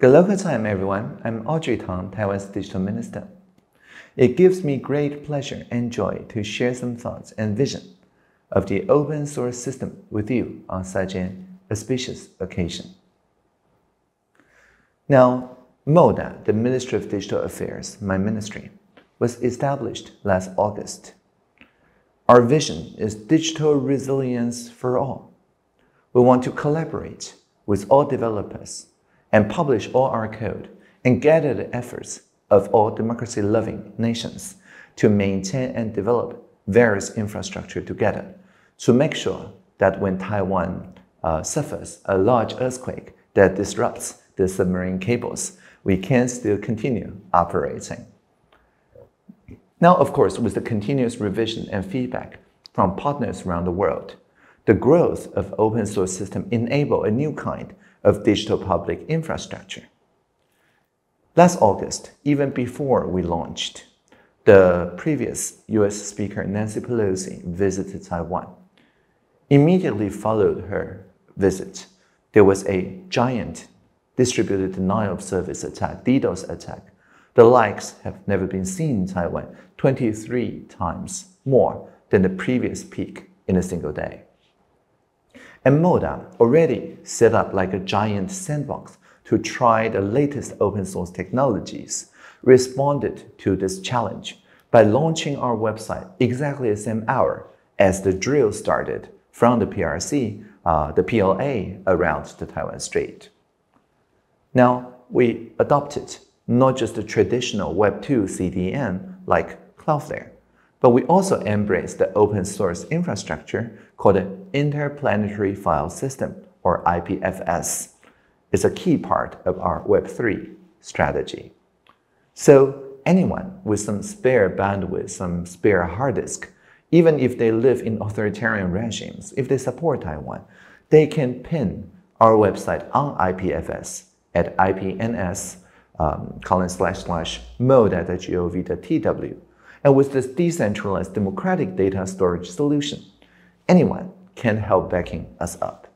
Good local time, everyone. I'm Audrey Tang, Taiwan's Digital Minister. It gives me great pleasure and joy to share some thoughts and vision of the open source system with you on such an auspicious occasion. Now, MODA, the Ministry of Digital Affairs, my ministry, was established last August. Our vision is digital resilience for all. We want to collaborate with all developers and publish all our code and gather the efforts of all democracy-loving nations to maintain and develop various infrastructure together to make sure that when Taiwan uh, suffers a large earthquake that disrupts the submarine cables, we can still continue operating. Now, of course, with the continuous revision and feedback from partners around the world, the growth of open source system enable a new kind of digital public infrastructure. Last August, even before we launched, the previous US Speaker Nancy Pelosi visited Taiwan. Immediately followed her visit, there was a giant distributed denial of service attack, DDoS attack. The likes have never been seen in Taiwan, 23 times more than the previous peak in a single day. And Moda already set up like a giant sandbox to try the latest open source technologies, responded to this challenge by launching our website exactly the same hour as the drill started from the PRC, uh, the PLA around the Taiwan Strait. Now, we adopted not just the traditional Web2 CDN like Cloudflare, but we also embrace the open source infrastructure called the Interplanetary File System, or IPFS. It's a key part of our Web3 strategy. So anyone with some spare bandwidth, some spare hard disk, even if they live in authoritarian regimes, if they support Taiwan, they can pin our website on IPFS at ipns um, colon slash slash moda.gov.tw and with this decentralized democratic data storage solution, anyone can help backing us up.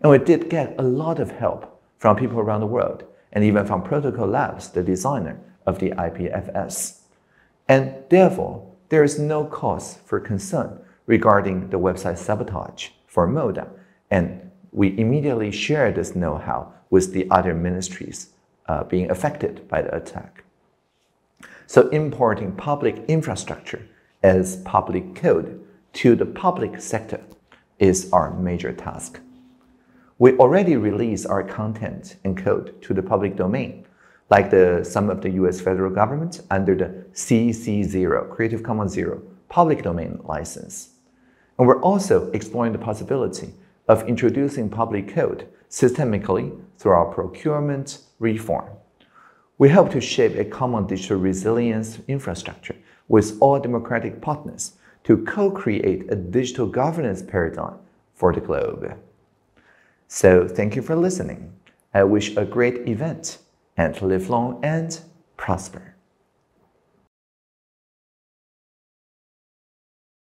And we did get a lot of help from people around the world, and even from Protocol Labs, the designer of the IPFS. And therefore, there is no cause for concern regarding the website sabotage for MODA, and we immediately share this know-how with the other ministries uh, being affected by the attack. So importing public infrastructure as public code to the public sector is our major task. We already release our content and code to the public domain, like the, some of the US federal government under the CC0, Creative Commons Zero, public domain license. And we're also exploring the possibility of introducing public code systemically through our procurement reform. We hope to shape a common digital resilience infrastructure with all democratic partners to co-create a digital governance paradigm for the globe. So thank you for listening. I wish a great event and live long and prosper.